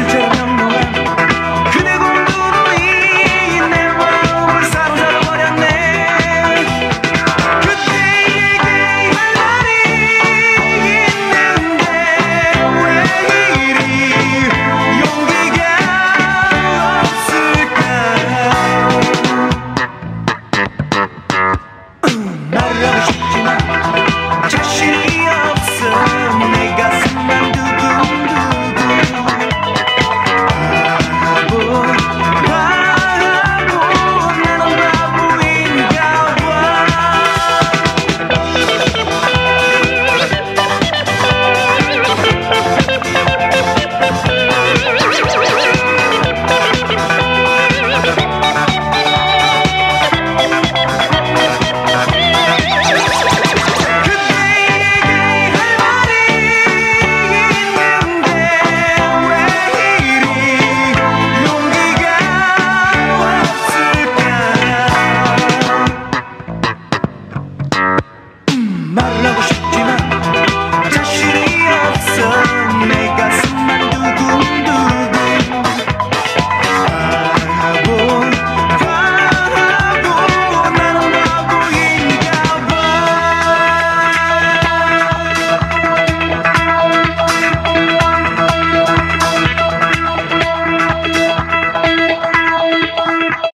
and gentlemen.